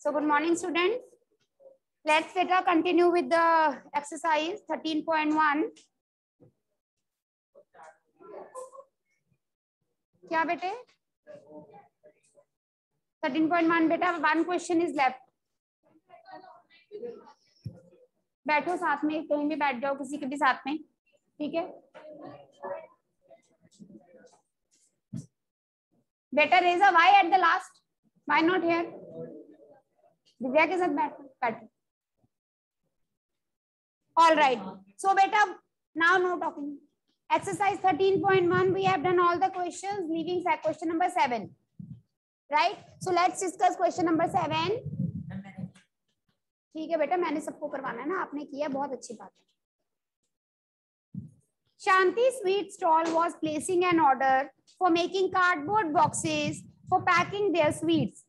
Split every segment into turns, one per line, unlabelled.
So good morning, students. Let's let us continue with the exercise 13.1. क्या बेटे? 13.1 बेटा one question is left बैठो साथ में कहीं भी बैठ जाओ किसी के भी साथ में ठीक है? Better raise why at the last why not here Divya के साथ बैठ ऑल राइट सो बेटा now no talking exercise 13.1 we have done all the questions leaving question number 7 right so let's discuss question number 7 ठीक है बेटा, मैंने सबको करवाना है ना, आपने किया, बहुत अच्छी बात है। Shanti sweet stall was placing an order for making cardboard boxes for packing their sweets.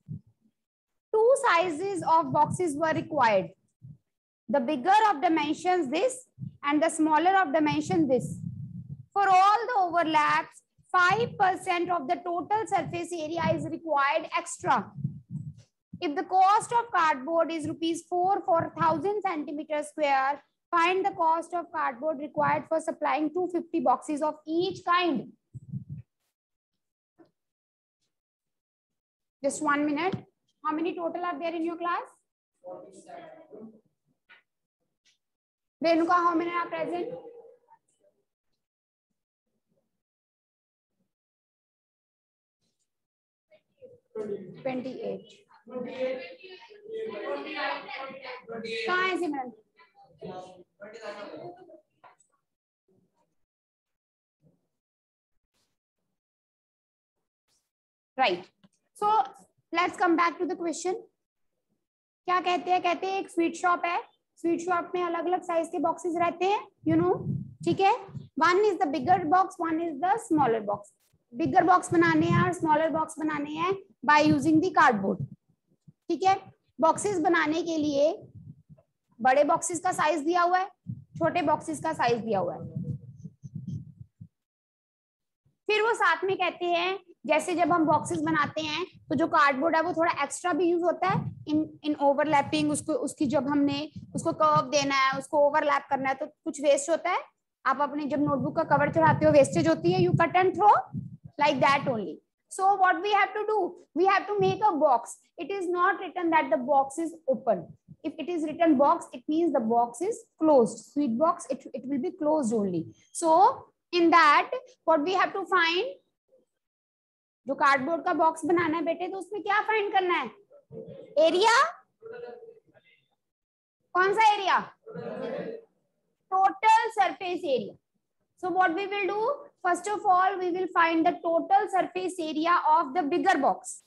Two sizes of boxes were required. The bigger of dimensions this and the smaller of dimension this. For all the overlaps, 5% of the total surface area is required extra. If the cost of cardboard is rupees 4 for 1000 centimeter square, find the cost of cardboard required for supplying 250 boxes of each kind. Just one minute. How many total are there in your class? Renuka, how many are present? Eight कहाँ है Simran let's come back to the question क्या कहते हैं? कहते हैं, एक sweet shop है। Sweet shop में अलग अलग साइज़ के बॉक्सेस रहते हैं यू नो ठीक है? One is the bigger box one is the smaller box bigger box बनाने हैं और स्मॉलर बॉक्स बनाने हैं बाय यूजिंग दी कार्डबोर्ड ठीक है? बॉक्सेस बनाने के लिए बड़े बॉक्सेस का साइज़ दिया हुआ है, छोटे बॉक्सेस का साइज़ दिया हुआ है। फिर वो साथ में कहते हैं जैसे जब हम बॉक्सेस बनाते हैं तो जो कार्डबोर्ड है, वो थोड़ा एक्स्ट्रा भी यूज़ होता है। इन इन ओवरलैपिंग उसको, उसकी जब हमने, उसको कर्व देना है, उसको ओवरलैप करना है तो कुछ वेस्ट होता है। आप अपने जब नोटबुक का कवर चढ़ाते हो वेस्टेज होती है you cut and throw like that only so what we have to do we have to make a box it is not return that the box is open if it is written box, it means the box is closed. Sweet box, it it will be closed only. So, in that, what we have to find जो cardboard का box बनाना है बेटे तो उसमें क्या find करना है? एरिया कौन सा area total surface area so what we will do first of all we will find the total surface area of the bigger box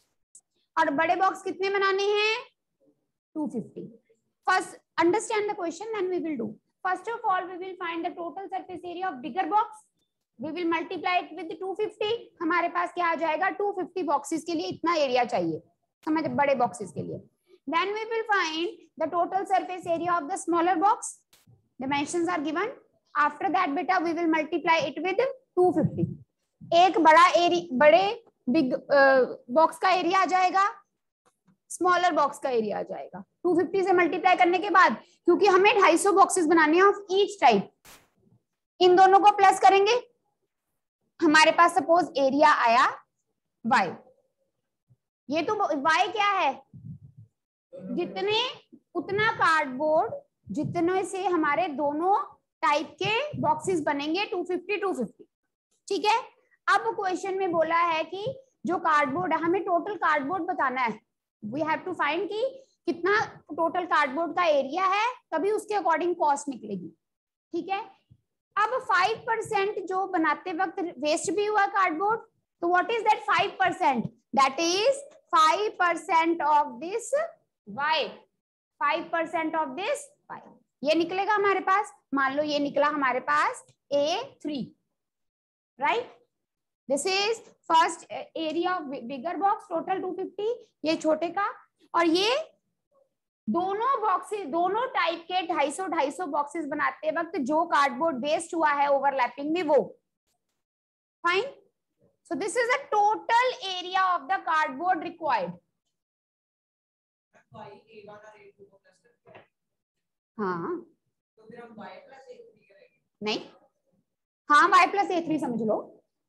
और बड़े बॉक्स कितने बनाने हैं? 250 first understand the question total surface area of bigger box we will multiply it with 250 हमारे पास क्या आ जाएगा? 250 boxes के लिए इतना एरिया चाहिए। समझ? बड़े बॉक्सेस के लिए। Then we will find the total surface area of the smaller box. Dimensions are given. After that beta we will multiply it with 250 एक बड़ा एरिया बड़े बिग बॉक्स का एरिया आ जाएगा। स्मॉलर बॉक्स का एरिया आ जाएगा। 250 से मल्टीप्लाई करने के बाद, क्योंकि हमें 250 बॉक्सेस बनाने हैं ऑफ़ ईच टाइप इन दोनों को प्लस करेंगे हमारे पास सपोज़ एरिया आया y. ये तो y क्या है? जितने, उतना कार्डबोर्ड जितने से हमारे दोनों टाइप के बॉक्सेस बनेंगे 250 250 ठीक है? अब क्वेश्चन में बोला है कि जो कार्डबोर्ड है, हमें टोटल कार्डबोर्ड बताना है. वी हैव टू फाइंड कि कितना टोटल कार्डबोर्ड का एरिया है, तभी उसके अकॉर्डिंग कॉस्ट निकलेगी. ठीक है? अब फाइव परसेंट जो बनाते वक्त वेस्ट भी हुआ कार्डबोर्ड तो what is that five percent that is five percent of this Y five percent of this Y ये निकलेगा हमारे पास? मान लो ये निकला हमारे पास A three right this is first area of bigger box total 250 ये छोटे का। और ये दोनों बॉक्सेस दोनों टाइप के 250 250 बॉक्सेस बनाते वक्त जो कार्डबोर्ड वेस्ट हुआ है ओवरलैपिंग में वो। Fine so this is a total area of the cardboard required हाँ। नहीं। हाँ y प्लस ए थ्री समझ लो।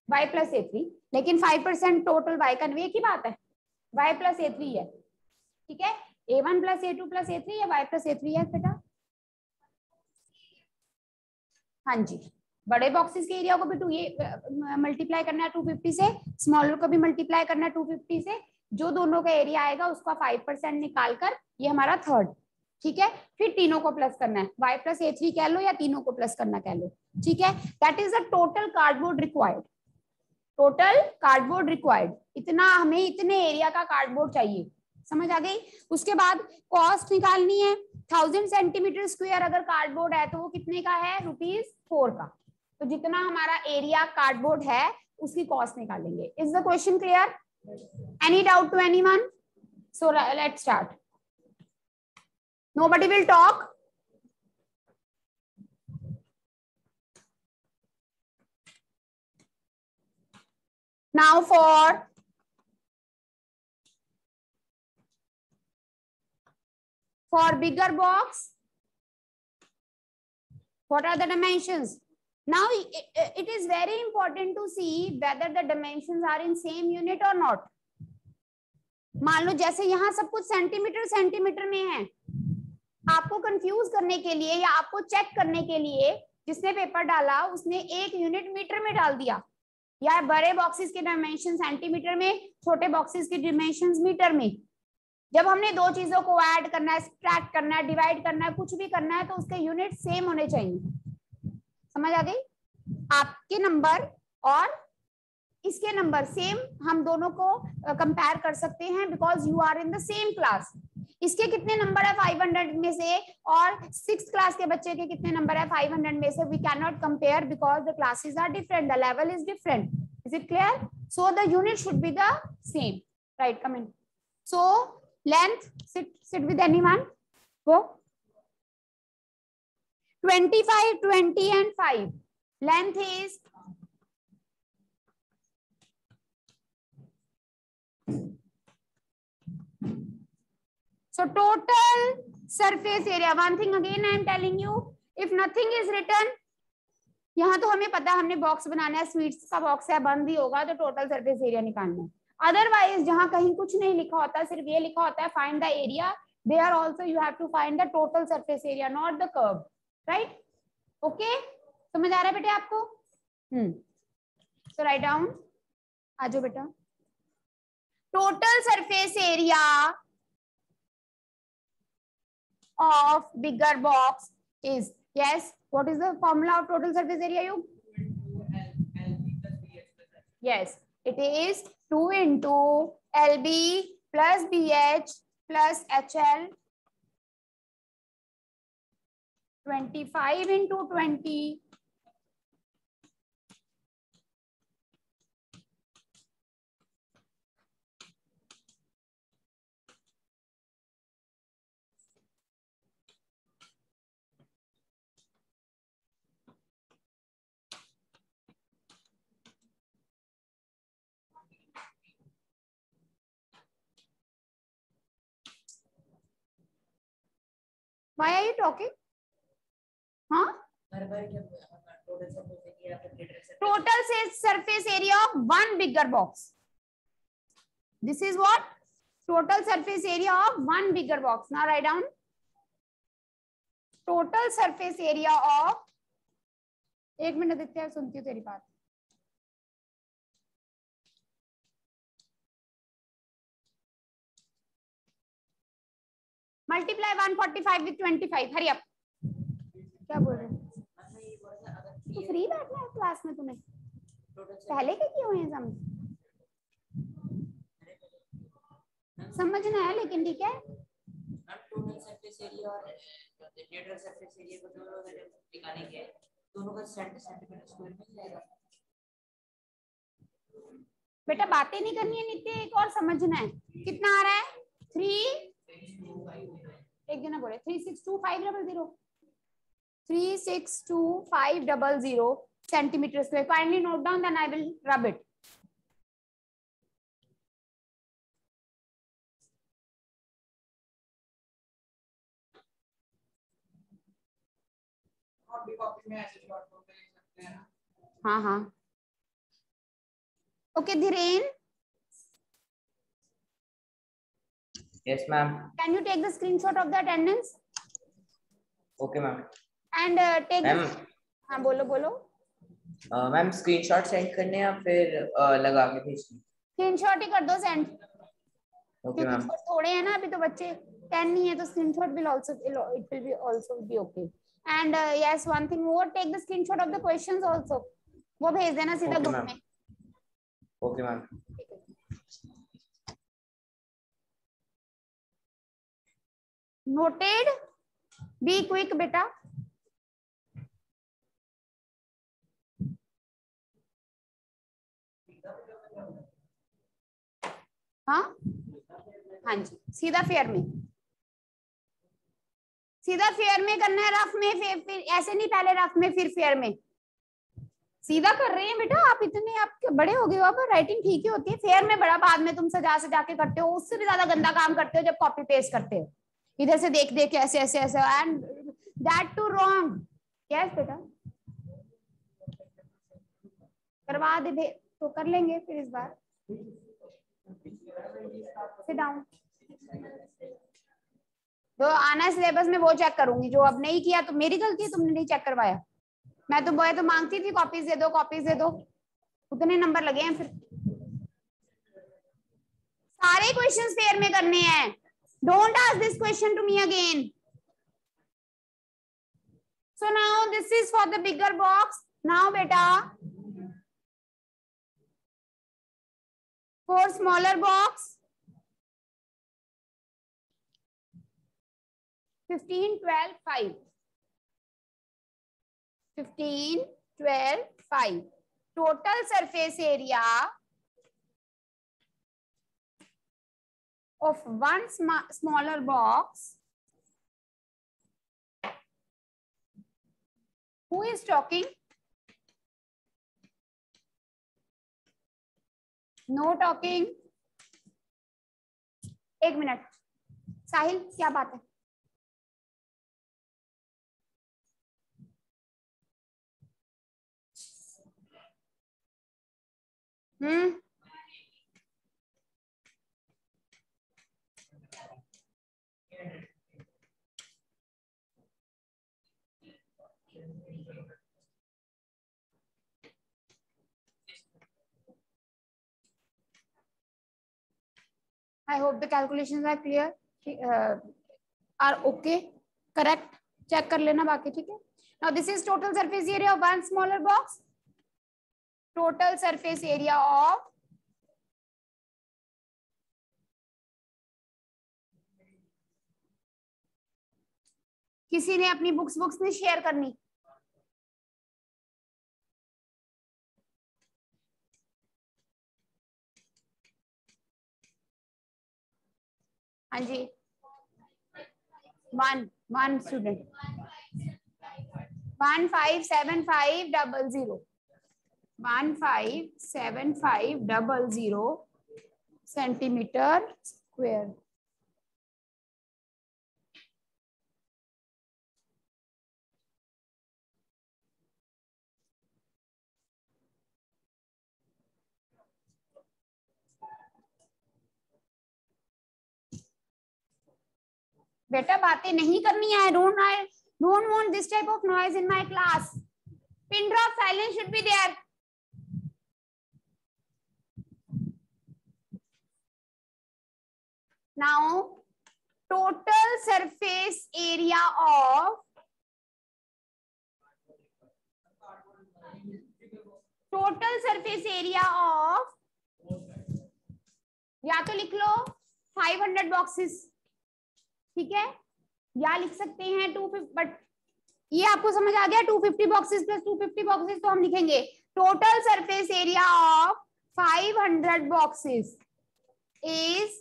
Y प्लस ए थ्री लेकिन फाइव परसेंट टोटल y का एक ही बात है। Y प्लस ए थ्री है। ठीक है? A one plus A two plus A three या वाई प्लस ए थ्री है बेटा? हाँ जी। बड़े बॉक्सेस के एरिया को भी टू ये मल्टीप्लाई करना है टू फिफ्टी से स्मॉलर को भी मल्टीप्लाई करना है टू फिफ्टी से, जो दोनों का एरिया आएगा उसका फाइव परसेंट निकाल कर ये हमारा थर्ड ठीक है? फिर तीनों को प्लस करना है। वाई प्लस ए थ्री कह लो या तीनों को प्लस करना कह लो। ठीक है? That is the total cardboard required total cardboard required इतना हमें इतने एरिया का कार्डबोर्ड चाहिए। समझ आ गई? उसके बाद कॉस्ट निकालनी है। थाउज़ेंड सेंटीमीटर स्क्वेयर अगर कार्डबोर्ड है तो वो कितने का है? रुपीज़ फोर का। तो जितना हमारा एरिया कार्डबोर्ड है, उसकी कॉस्ट निकालेंगे। Is the question clear any doubt to anyone so let start nobody will talk now for for bigger box what are the dimensions? Now it, is very important to see whether the dimensions are in same unit or not. मान लो जैसे यहाँ सब कुछ centimetre centimetre में है। आपको confuse करने के लिए या आपको चेक करने के लिए जिसने पेपर डाला उसने एक यूनिट मीटर में डाल दिया। या बड़े बॉक्सेस के डायमेंशन सेंटीमीटर में छोटे बॉक्सेस के डायमेंशन मीटर में। जब हमने दो चीज़ों को ऐड करना है सब्ट्रैक्ट करना है डिवाइड करना है, कुछ भी करना है तो उसके यूनिट सेम होने चाहिए। समझ आ गई? आपके नंबर और इसके नंबर सेम हम दोनों को कंपेयर कर सकते हैं because you are in the same class इसके कितने नंबर है 500 में से? और सिक्स क्लास के बच्चे के कितने नंबर है 500 में से? We cannot compare because the classes are different the level is different is it clear so the unit should be the same right comment so length sit sit with anyone go 25 20 and 5 length is So total surface area. One thing again I am telling you, if nothing is written, यहाँ तो हमें पता है हमने box बनाना है sweets का box है बंद ही होगा तो टोटल सरफेस एरिया निकालना है अदरवाइज़ जहाँ कहीं कुछ नहीं लिखा होता सिर्फ़ ये लिखा होता है find the area they are also you have to find the total surface area not the curve right okay समझ आ रहा है बेटे आपको हम्म सो राइट डाउन आ जाओ बेटा total surface area of bigger box is yes what is the formula of total surface area you yes it is 2 into lb plus bh plus hl 25 into 20 why are you talking huh total surface area of one bigger box this is what total surface area of one bigger box now write down total surface area of एक minute देते हैं सुनती हूँ तेरी बात multiply 145 with 25 Hari up क्या बोल रहे तो फ्री बैठना है क्लास में तुम्हें। पहले के किए हुए हैं सम समझना है लेकिन ठीक है।
दोनों का
बेटा बातें नहीं करनी है नित्य, एक और समझना है। कितना आ रहा है? थ्री एक देना बोले three six two five double zero three six two five double zero centimetre square finally note down then I will rub it
हाँ
हाँ। Okay Dhirendra
Yes, ma'am.
can you take the screenshot of the attendance
Okay, ma'am.
and uh, take
ma'am
हाँ बोलो बोलो
ma'am screenshot send करने या फिर uh, लगा के भेजनी
स्क्रीनशॉट ही कर दो सेंड
ओके मैम
थोड़े हैं ना अभी तो बच्चे टेन नहीं है तो screenshot will also it will be also be okay and uh, yes one thing more take the screenshot of the questions also वो भेज देना सीधा
Okay,
ग्रुप
ma'am.
में
okay ma'am
noted be quick बेटा हाँ हाँ जी सीधा फेयर में सीधा फेयर में करना है रफ में फिर, फिर ऐसे नहीं पहले रफ में फिर फेयर में. सीधा कर रहे हैं बेटा आप इतने आप बड़े हो गए हो अब राइटिंग ठीक ही होती है. फेयर में बड़ा बाद में तुम सजा सजा के करते हो उससे भी ज़्यादा गंदा काम करते हो जब कॉपी पेस्ट करते हो. इधर से देख देख, ऐसे ऐसे ऐसे and that too wrong yes बेटा। करवा दे तो कर लेंगे फिर इस बार। सिट डाउन जो आना सिलेबस में वो चेक करूँगी, जो अब नहीं किया तो मेरी गलती है, तुमने नहीं चेक करवाया। मैं तो बोए तो मांगती थी कॉपीज दे दो कॉपीज दे दो। उतने नंबर लगे हैं फिर। सारे क्वेश्चंस पेयर में करने हैं। Don't ask this question to me again. So now this is for the bigger box. Now, beta, for smaller box, 15, 12, 5. 15, 12, 5. Total surface area of one sma- smaller box who is talking no talking एक minute Sahil क्या बात है हम्म I hope they are clear are okay correct check कर लेना बाकी, ठीक है? Now this is total surface area one smaller box total surface area of किसी ने अपनी बुक्स बुक्स नहीं शेयर करनी। हाँ जी। One one student one five seven five double zero one five seven five double zero centimetre square बेटा बातें नहीं करनी है। Don't I don't want this type of noise in my class pin drop silence should be there now, total surface area of total surface area of या तो लिख लो 500 boxes ठीक है? या लिख सकते हैं टू बट ये आपको समझ आ गया 250 बॉक्सेस प्लस 250 बॉक्सेस तो हम लिखेंगे। Total surface area of 500 boxes is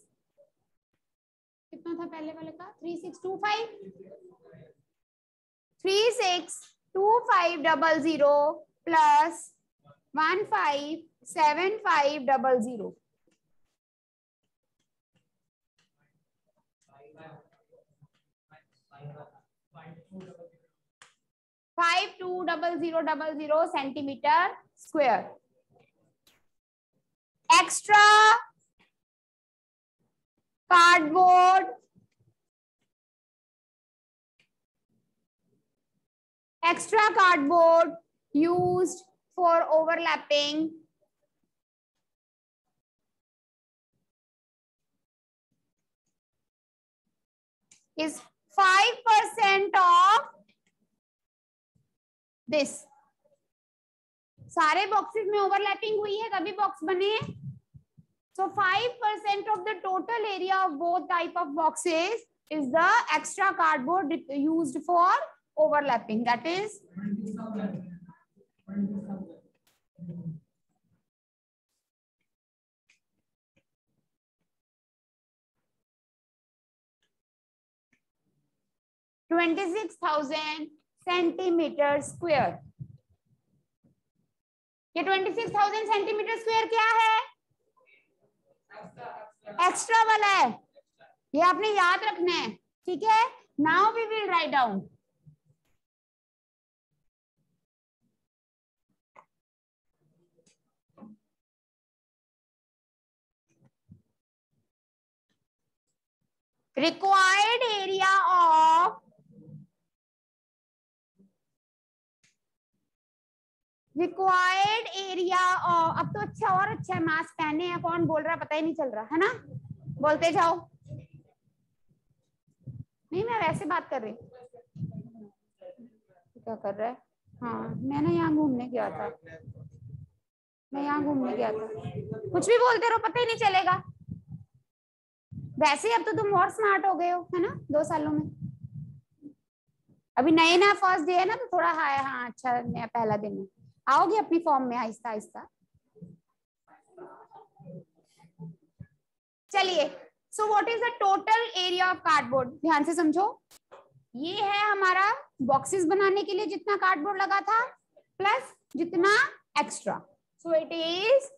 कितना था पहले वाले का? 3625 3625 double zero plus one five seven five double zero five two double zero double zero centimeter square. Extra cardboard extra cardboard used for overlapping is 5% of this सारे boxes में overlapping हुई है कभी बॉक्स बने हैं। So five percent of the total area of both type of boxes is the extra cardboard use for overlapping that is twenty six thousand centimetre square. ये twenty six thousand centimetre square क्या है? Extra वाला है। ये आपने याद रखना है, ठीक है? Now we will write down required area of required area of अब तो अच्छा और अच्छा है मास्क पहने हैं, कौन बोल रहा है, पता ही नहीं चल रहा, है ना? बोलते जाओ। नहीं, मैं वैसे बात कर रही क्या कर रहा है? हाँ मैं ना यहाँ घूमने गया था। मैं यहाँ घूमने गया था। कुछ भी बोलते रहो, पता ही नहीं चलेगा। वैसे अब तो तुम और स्मार्ट हो गए हो, है ना, दो सालों में। अभी नए नया फ़र्स्ट डे है ना तो थोड़ा हाँ हाँ अच्छा नया पहला दिन है। आओगे अपनी फॉर्म में आहिस्ता आहिस्ता चलिए so what is the total area of cardboard ध्यान से समझो। ये है हमारा बॉक्सेस बनाने के लिए जितना कार्डबोर्ड लगा था प्लस जितना extra so it is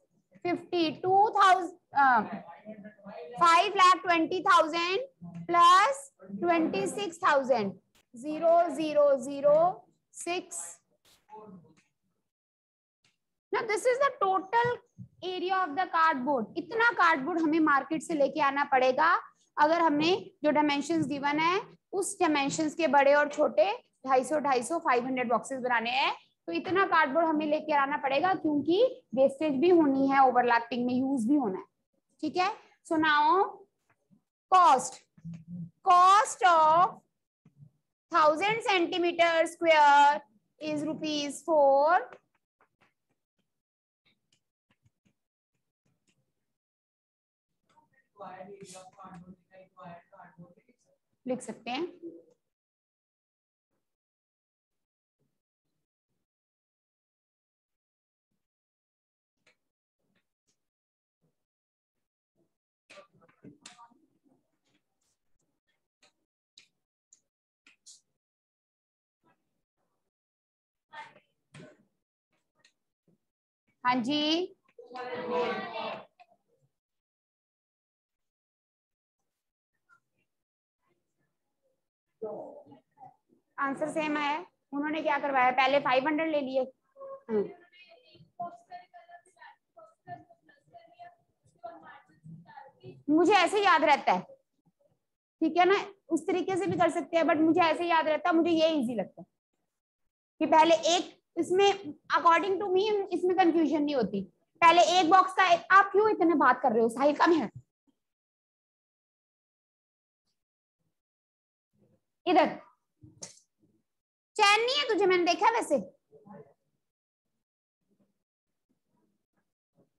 fifty two thousand five lakh twenty thousand plus twenty six thousand zero zero zero six ना this is the total area of the cardboard इतना कार्डबोर्ड हमें मार्केट से लेके आना पड़ेगा। अगर हमने जो डायमेंशन गिवन है, उस डायमेंशन के बड़े और छोटे, ढाई सौ ढाई सौ फाइव हंड्रेड बॉक्सेस बनाने हैं तो इतना कार्डबोर्ड हमें लेके आना पड़ेगा क्योंकि वेस्टेज भी होनी है ओवरलैपिंग में यूज़ भी होना है। ठीक है? So cost cost of thousand centimetre square is rupees four लिख सकते हैं। हाँ जी। आंसर सेम है। उन्होंने क्या करवाया? पहले 500 ले लिए। हाँ। मुझे ऐसे याद रहता है। ठीक है ना? उस तरीके से भी कर सकते हैं बट मुझे ऐसे याद रहता है मुझे ये इजी लगता है कि पहले एक इसमें अकॉर्डिंग टू मी इसमें कंफ्यूजन नहीं होती। पहले एक बॉक्स का एक, आप क्यों इतने बात कर रहे हो? साहिल कम है। इधर। चैन नहीं है तुझे, मैंने देखा वैसे।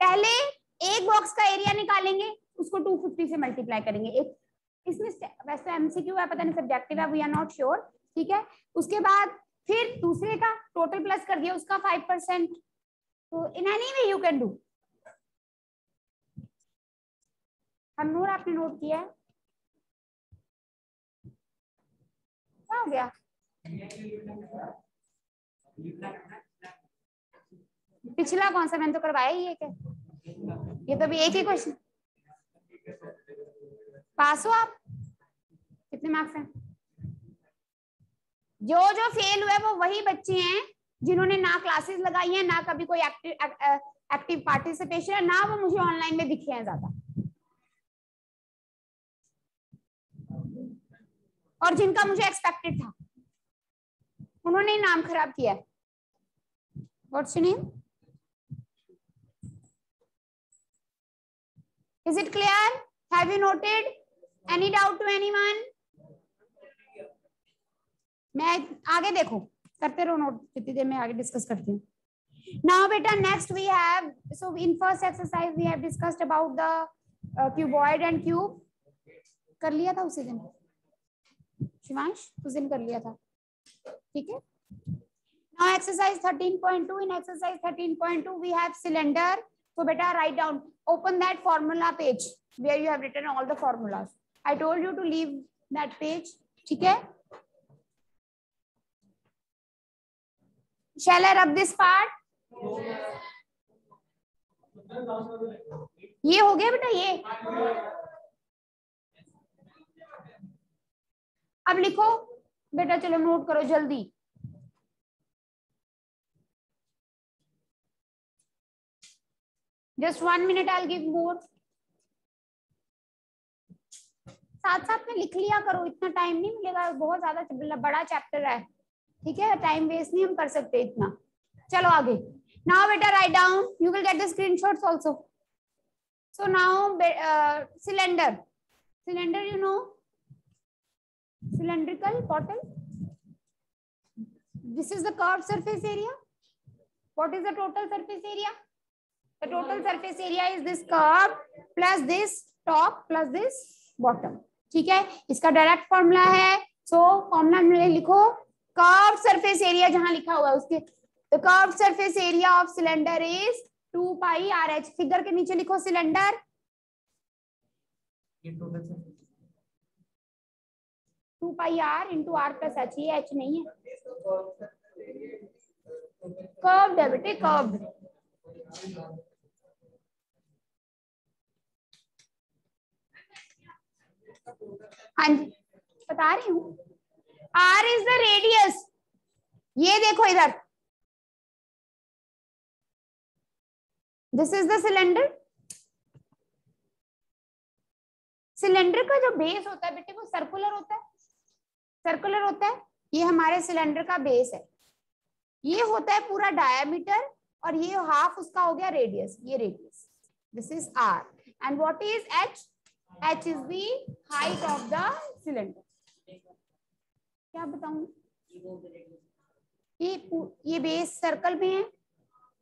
पहले एक बॉक्स का एरिया निकालेंगे, उसको 250 से मल्टीप्लाई करेंगे। एक, इसमें वैसे एमसीक्यू है, पता नहीं सब्जेक्टिव है वी आर नॉट श्योर ठीक है? उसके बाद फिर दूसरे का टोटल प्लस कर दिया, उसका फाइव परसेंट तो in any way you can do हम नूर आपने नोट किया है? क्या हो गया? पिछला कौन सा? मैंने तो करवाया ही है क्या? ये तो भी एक ही क्वेश्चन पास हो आप? कितने मार्क्स हैं? जो जो फेल हुए, वो वही बच्चे हैं जिन्होंने ना क्लासेस लगाई हैं, ना कभी कोई एक्टिव एक्टिव पार्टिसिपेशन है, ना वो मुझे ऑनलाइन में दिखे हैं ज़्यादा। और जिनका मुझे एक्सपेक्टेड था। उन्होंने ही नाम खराब किया है what's your name is it clear have you noted any doubt to anyone मैं आगे देखो करते रहो नोट जितनी देर में आगे डिस्कस करती हूँ beta next we have so in first exercise we have discussed about the uh, cuboid and cube कर लिया था उसी दिन शिवांश उस दिन कर लिया था ठीक है? Now exercise 13.2 in exercise 13.2 we have cylinder so बेटा write down open that formula page where you have written all the formulas I told you to leave that page ठीक है? शैल आई रब दिस पार्ट ये हो गया बेटा, ये? अब लिखो बेटा चलो नोट करो जल्दी। Just one minute I give more साथ साथ में लिख लिया करो, इतना टाइम नहीं मिलेगा, बहुत ज़्यादा बड़ा चैप्टर है। ठीक है? टाइम वेस्ट नहीं हम कर सकते इतना। चलो आगे। नाउ बेटा write down you will get the screenshots also so now cylinder cylinder you know cylindrical bottle this is the curved surface area what is the total surface area the total surface area is this curve plus this top plus this bottom ठीक है इसका direct formula है so formula में लिखो curve surface area जहाँ लिखा हुआ है उसके the curve surface area of cylinder is 2 pi R H figure के नीचे लिखो सिलेंडर
ये total
two pi R into R plus H, ये एच नहीं है। कर्व्ड है बेटे कर्व्ड हाँ जी, बता रही हूँ। आर इज़ द रेडियस ये देखो इधर। This is the cylinder cylinder का जो बेस होता है बेटे, वो सर्कुलर होता है। सर्कुलर होता है, ये हमारे सिलेंडर का बेस है। ये होता है पूरा डायमीटर और ये हाफ़ उसका हो गया रेडियस ये radius this is R and what is H H is the height of the cylinder क्या बताऊँ? ये ये बेस सर्कल में है।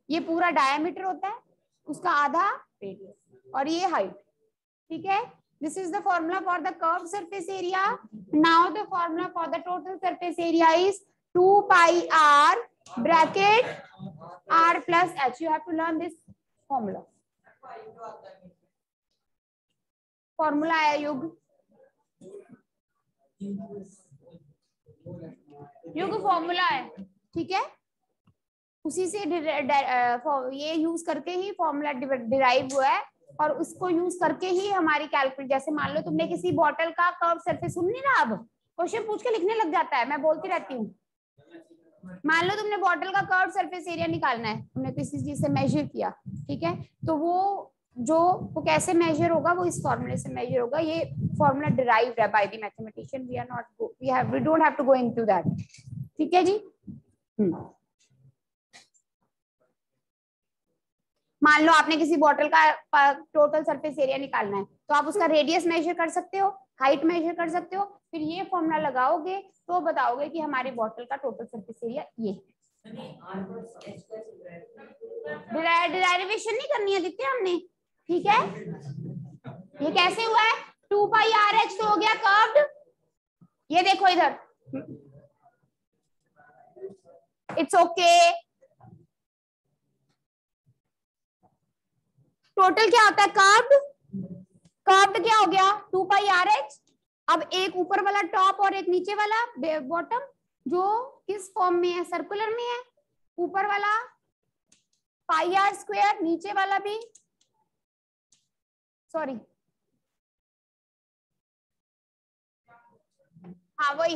ये पूरा डायमीटर होता है, उसका आधा रेडियस और ये हाइट ठीक है? This is the formula for the curved surface area now the formula for the total surface area is 2 pi r bracket r plus h you have to learn this formula formula है युग युग formula है ठीक है उसी से ये use करके ही फॉर्मूला डिराइव हुआ है और उसको यूज़ करके ही हमारी कैलकुलेट जैसे मान लो तुमने किसी बॉटल का कर्व सरफेस सुन नहीं रहा अब? क्वेश्चन पूछ के लिखने लग जाता है, मैं बोलती रहती हूँ। मान लो तुमने बॉटल का कर्व सरफेस एरिया निकालना है, तुमने किसी चीज़ से मेजर किया, ठीक है? तो वो जो, वो कैसे मेजर होगा, वो इस फॉर्मूले से मेजर होगा। ये फॉर्मूला डिराइव्ड है by the mathematician we are not we have we don't have to go into that ठीक है जी? मान लो आपने किसी बॉटल का टोटल सरफेस एरिया निकालना है तो आप उसका रेडियस मेजर कर सकते हो हाइट मेजर कर सकते हो, फिर ये फॉर्मूला लगाओगे तो बताओगे कि हमारे बॉटल का टोटल सरफेस एरिया ये डिराइवेशन नहीं करनी है दिखते हमने, ठीक है? ये कैसे हुआ है? टू पाई आर एच तो हो गया कर्व्ड ये देखो इधर। इट्स ओके टोटल क्या होता है? कर्व्ड कर्व्ड क्या हो गया? टू पाई आर एच अब एक ऊपर वाला टॉप और एक नीचे वाला बॉटम जो किस फॉर्म में है? सर्कुलर में है. ऊपर वाला पाई आर स्क्वेयर नीचे वाला भी सॉरी हाँ वही.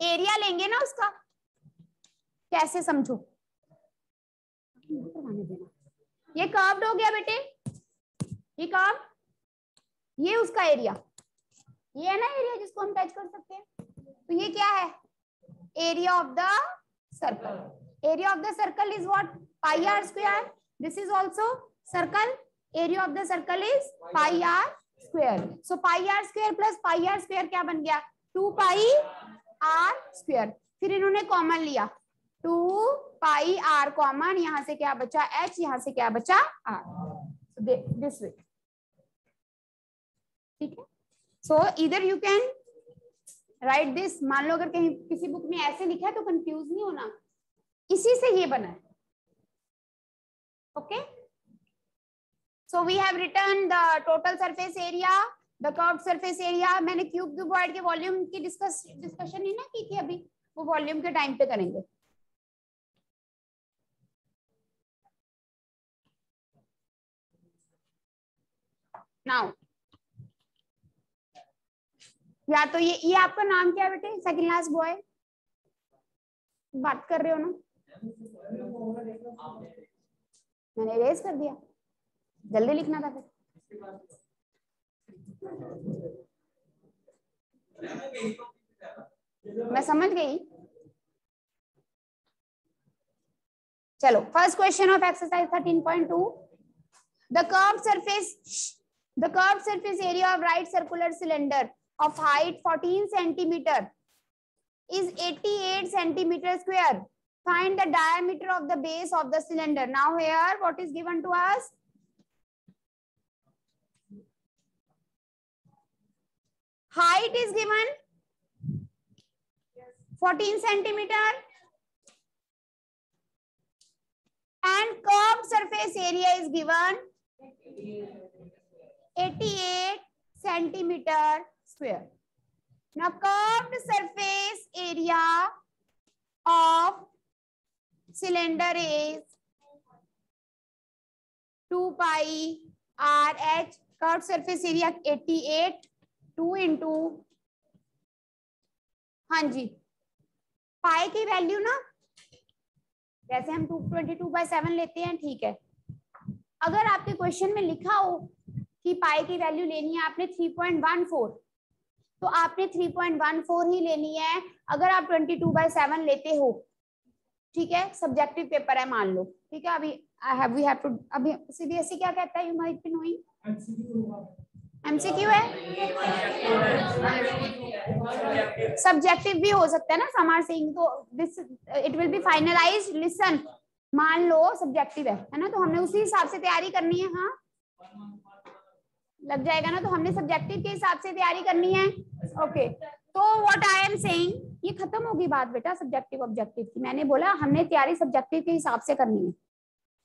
एरिया लेंगे ना उसका? कैसे समझो? ये कर्व्ड हो गया बेटे. ये कर्व ये उसका एरिया ये है ना एरिया जिसको हम टच कर सकते हैं? तो ये क्या है? Area of the circle area of the circle is what pi R square this is also circle area of the circle is pi R square so pi R square plus pi R square क्या बन गया? To pi are square फिर इन्होंने common लिया। To pi are common यहाँ से क्या बचा? एच यहाँ से क्या बचा? आर दिस वे ठीक है? सो इधर यू कैन राइट दिस मान लो अगर कहीं किसी बुक में ऐसे लिखा है तो कंफ्यूज नहीं होना। इसी से ये बना है। Okay so we have return the total surface area the curve surface area मैंने क्यूब क्यूबॉइड के वॉल्यूम की डिस्कस डिस्कशन ही ना की थी अभी। वो वॉल्यूम के टाइम पे करेंगे। नाउ या तो ये ये आपका नाम क्या है बेटे? सेकंड क्लास बॉय बात कर रहे हो ना? मैंने रेस कर दिया। जल्दी लिखना था फिर। मैं समझ गई। चलो first question of exercise 13.2 the curve surface the curve surface area of right circular cylinder of height 14 centimeter is 88 centimeter square. Find the diameter of the base of the cylinder. Now here what is given to us? Height is given 14 centimeter and curved surface area is given 88 centimeter square. Now curved surface area of cylinder is 2 pi RH curved surface area 88 2 into हाँ जी पाई की value ना जैसे हम 222 by seven लेते हैं ठीक है अगर आपके क्वेश्चन में लिखा हो कि पाई की वैल्यू लेनी है आपने 3.14 तो आपने 3.14 ही लेनी है। अगर आप 22 बाय सेवन लेते हो, ठीक है? सब्जेक्टिव पेपर है, मान लो। ठीक है? अभी I have we have to अभी सीबीएसई क्या कहता है you might be knowing MCQ है? सब्जेक्टिव भी हो सकता है ना समार सिंह तो this it will be finalise listen मान लो सब्जेक्टिव है है ना? तो हमने उसी हिसाब से तैयारी करनी है हाँ? लग जाएगा ना? तो हमने सब्जेक्टिव के हिसाब से तैयारी करनी है। ओके तो व्हाट आई एम सेइंग ये खत्म होगी बात बेटा सब्जेक्टिव ऑब्जेक्टिव की। मैंने बोला, हमने तैयारी सब्जेक्टिव के हिसाब से करनी है।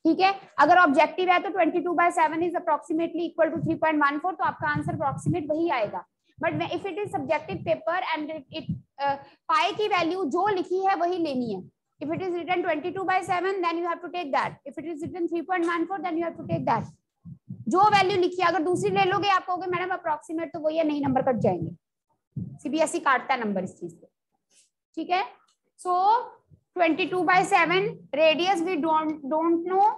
ठीक है? अगर ऑब्जेक्टिव है तो 22 two by seven is approximately equal to 3.14 तो आपका आंसर अप्रोक्सीमेट वही आएगा। But if it is subjective paper and it pi की वैल्यू जो लिखी है वही लेनी है। If it is written 22 by 7 then you have to take that if it is written 3.14 then you have to take that जो value लिखी है, अगर दूसरी ले लोगे आप, कहोगे, मैडम अप्रोक्सीमेट तो वही है, नहीं नंबर कट जाएँगे। सीबीएसई काटता है नंबर इस चीज़ से ठीक है? So twenty two by seven radius we don't don't know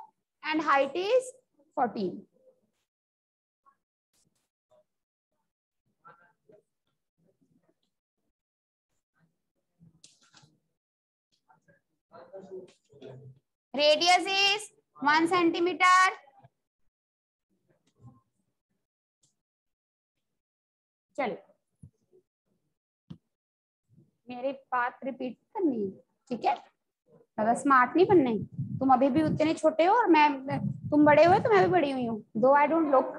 and height is fourteen radius is 1 centimeter. चलो। मेरे बात रिपीट करनी है, ठीक है? ज़्यादा स्मार्ट नहीं बनने तुम अभी भी उतने छोटे हो और मैं तुम बड़े हुए तो मैं भी बड़ी हुई हूँ दो आई डोंट लुक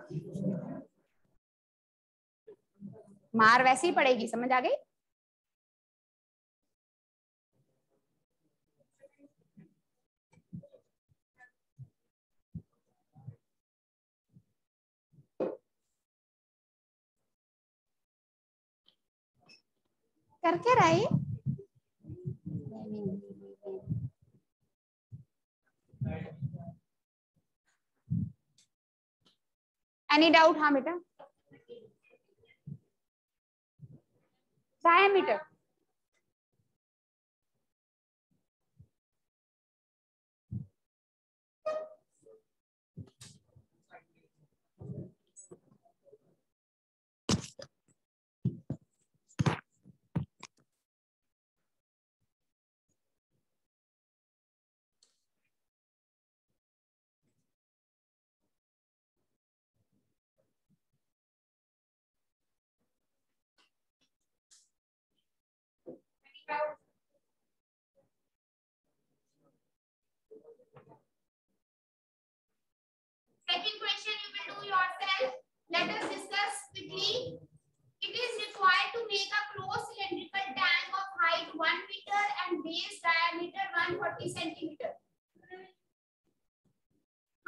मार वैसे ही पड़ेगी, समझ आ गई? करके राई एनी डाउट हाँ बेटा। Diameter Second question you will do yourself. Let us discuss quickly. It is required to make a closed cylindrical tank of height 1 meter and base diameter 140 centimeter.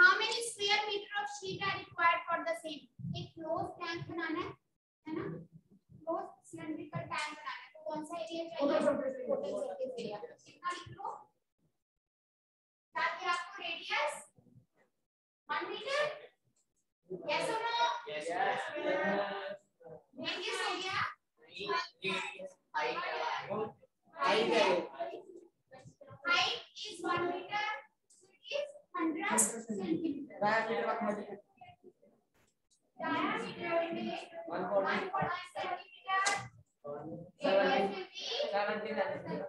How many square meter of sheet are required for the same? एक closed tank बनाना है, है ना? Closed cylindrical tank बनाना है, तो कौन सा एरिया चाहिए? Total surface area. कितना लिख लो? ताकि आपको radius one metre yes or no yes yes yes हो गया
height height is 1
meter so it is 100 centimeter diameter का मतलब diameter में
1.5
centimeter 70 70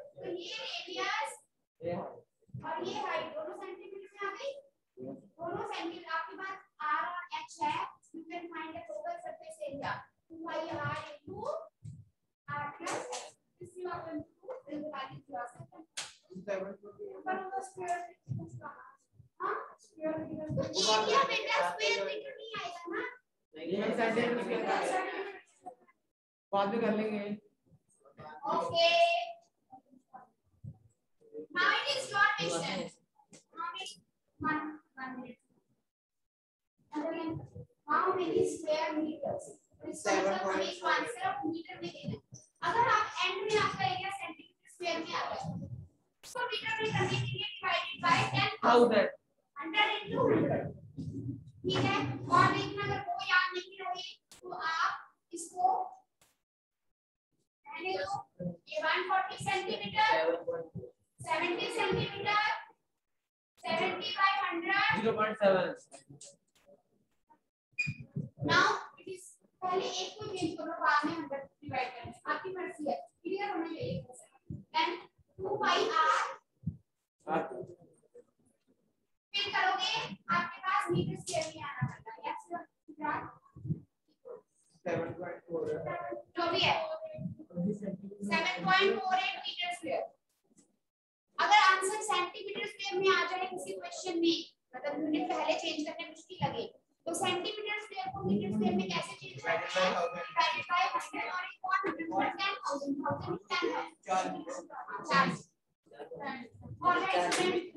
ठीक है? और देखना अगर वो याद नहीं रहे तो आप इसको रहने दो ये 140 centimetre 70 centimetre 70 by 100
zero point seven
now it is पहले एक को चेंज करो बाद में 100 डिवाइड करना आपकी मर्ज़ी है। क्लियर होना चाहिए। Then 2 by r. फिल करोगे? आपके पास मीटर स्क्वायर में आना पड़ेगा यस जो भी है 7.48 मीटर स्क्वायर अगर आंसर सेंटीमीटर स्क्वायर में आ जाए किसी क्वेश्चन में मतलब हमने पहले चेंज करने मुश्किल लगे तो सेंटीमीटर स्क्वायर को मीटर स्क्वायर में कैसे चेंज करते हैं? डिवाइडेड बाय 100 और एक 100 1000 1000 1000 Gracias.